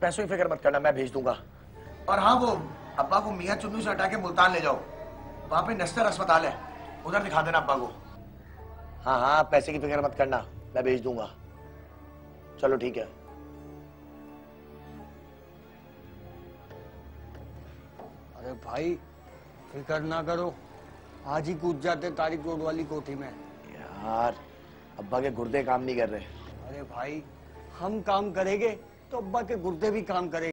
पैसों की फ़िक्र मत करना मैं भेज दूँगा। और हाँ वो अब्बा को मियाँ चुन्नू से हटा के मुल्तान ले जाओ। वहाँ पे नस्तर अस्पताल है। उधर दिखा देना अब्बा को। हाँ हाँ पैसे की फ़िक्र मत करना मैं भेज दूँगा। चलो ठीक है। अरे भाई फ़िक्र ना करो। आज ही कूद जाते तारिक रोड वाली कोठी में। यार अब्बा के गुर्दे काम नहीं कर रहे। अरे भाई हम काम करेंगे तो अब्बा के गुर्दे भी काम करेंगे।